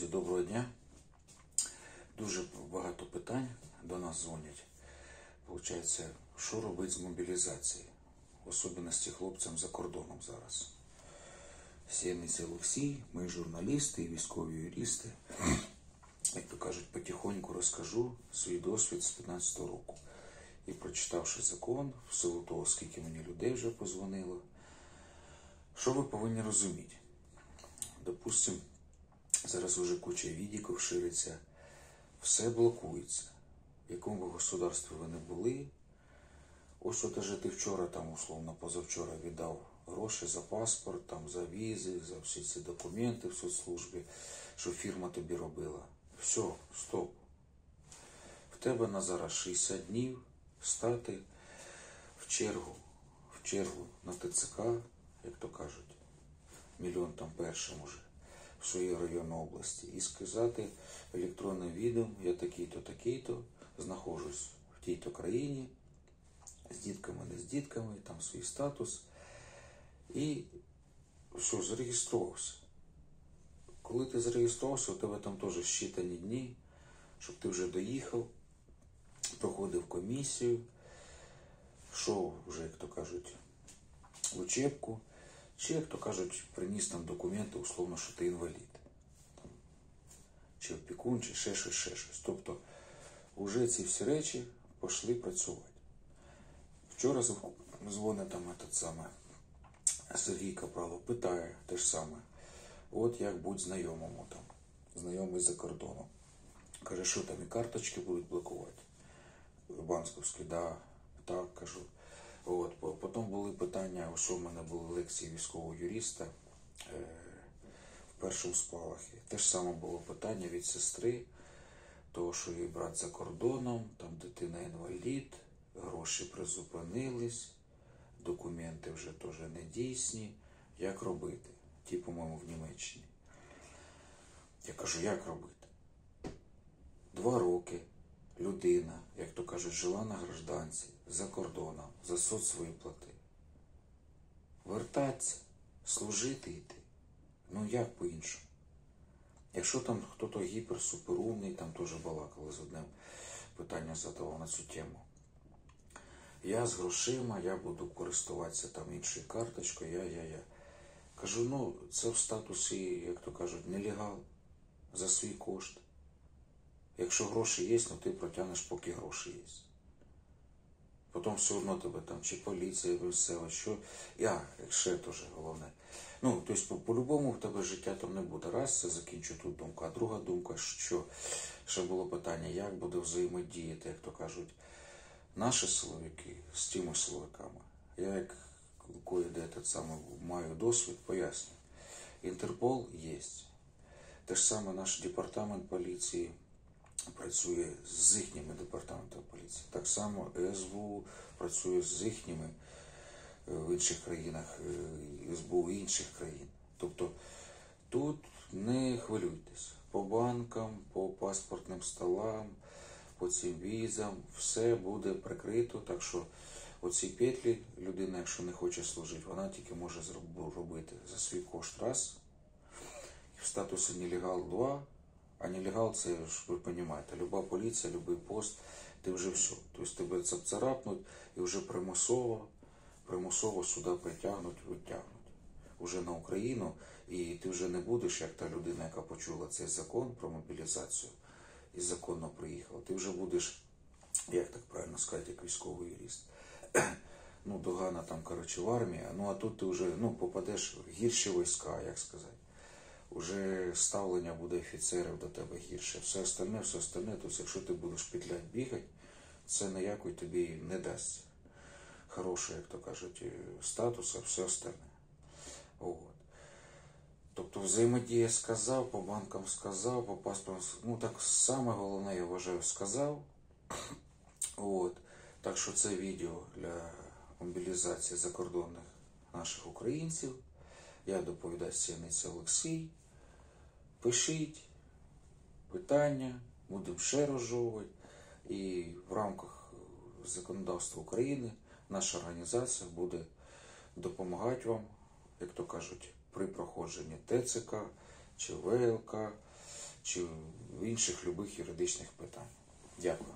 Друзі, доброго дня. Дуже багато питань до нас дзвонять. Получається, що робити з мобілізацією? В особливості хлопцям за кордоном зараз. Сємець Олексій, ми журналісти і військові юристи. Як то кажуть, потихоньку розкажу свій досвід з 15-го року. І прочитавши закон, в силу того, скільки мені людей вже позвонило, що ви повинні розуміти? Допустим, зараз уже куча відіків шириться, все блокується. В якому б государстві ви не були. Ось от даже ти вчора, там, условно, позавчора віддав гроші за паспорт, там, за візи, за всі ці документи в соцслужбі, що фірма тобі робила. Все, стоп. В тебе на зараз 60 днів стати в чергу, в чергу на ТЦК, як то кажуть, мільйон там першим уже в своїй районній області, і сказати електронним відом, я такий-то, такий-то, знаходжусь в тій-то країні, з дітками, не з дітками, там свій статус. І все, зареєструвався. Коли ти зареєструвався, у тебе там теж щитані дні, щоб ти вже доїхав, проходив комісію, йшов вже, як то кажуть, учебку, чи, як то кажуть, приніс там документи, условно, що ти інвалід. Чи опікун, чи ще щось, ще щось. Тобто, вже ці всі речі пішли працювати. Вчора зв- дзвонить там этот саме Сергій Капралов, питає те ж саме. От як будь знайомому там, знайомий за кордоном. Каже, що там і карточки будуть блокувати. Банковські, да, так кажу. От, по- потім були питання, що в мене були лекції військового юриста е, в першому спалахі. Те ж саме було питання від сестри, того, що її брат за кордоном, там дитина інвалід, гроші призупинились, документи вже теж не дійсні. Як робити? Ті, по-моєму, в Німеччині. Я кажу, як робити? Два роки людина, як то кажуть, жила на гражданці за кордоном, за соцвиплати. Вертатися, служити йти. Ну як по-іншому? Якщо там хто-то гіперсуперумний, там теж балакали з одним питання задавав на цю тему. Я з грошима, я буду користуватися там іншою карточкою, я, я, я. Кажу, ну, це в статусі, як то кажуть, нелегал за свій кошт. Якщо гроші є, ну ти протягнеш, поки гроші є. Потім все одно тебе там, чи поліція, місцева, що. Я, ще теж головне. Ну, тобто, по- по-любому в тебе життя там не буде. Раз, це закінчу тут думку. А друга думка, що ще було питання, як буде взаємодіяти, як то кажуть, наші силовики з тими силовиками. Я як кое-де само маю досвід, поясню. Інтерпол є. Те ж саме наш департамент поліції працює з їхніми департаментами поліції. Так само СБУ працює з їхніми е, в інших країнах, е, СБУ інших країн. Тобто тут не хвилюйтесь. По банкам, по паспортним столам, по цим візам, все буде прикрито. Так що оці петлі людина, якщо не хоче служити, вона тільки може робити за свій кошт раз. В статусі нелегал 2, а нелегал це ж ви розумієте, люба поліція, любий пост, ти вже все. Тобто тебе це царапнуть і вже примусово, примусово сюди притягнуть, витягнуть. Уже на Україну, і ти вже не будеш, як та людина, яка почула цей закон про мобілізацію і законно приїхала. Ти вже будеш, як так правильно сказати, як військовий юрист. Ну, догана там, коротше, в армії, ну а тут ти вже ну, попадеш в гірші війська, як сказати уже ставлення буде офіцерів до тебе гірше. Все остальне, все остальне, тобто якщо ти будеш петлять бігати, це ніякої тобі не дасть. Хорошого, як то кажуть, е, статусу, все остальне. От. Тобто взаємодія сказав, по банкам сказав, по паспортам, ну так саме головне, я вважаю, сказав. От. Так що це відео для мобілізації закордонних наших українців. Я доповідач Сєниця Олексій. Пишіть питання, будемо ще розжовувати. І в рамках законодавства України наша організація буде допомагати вам, як то кажуть, при проходженні ТЦК чи ВЛК, чи інших любих юридичних питань. Дякую.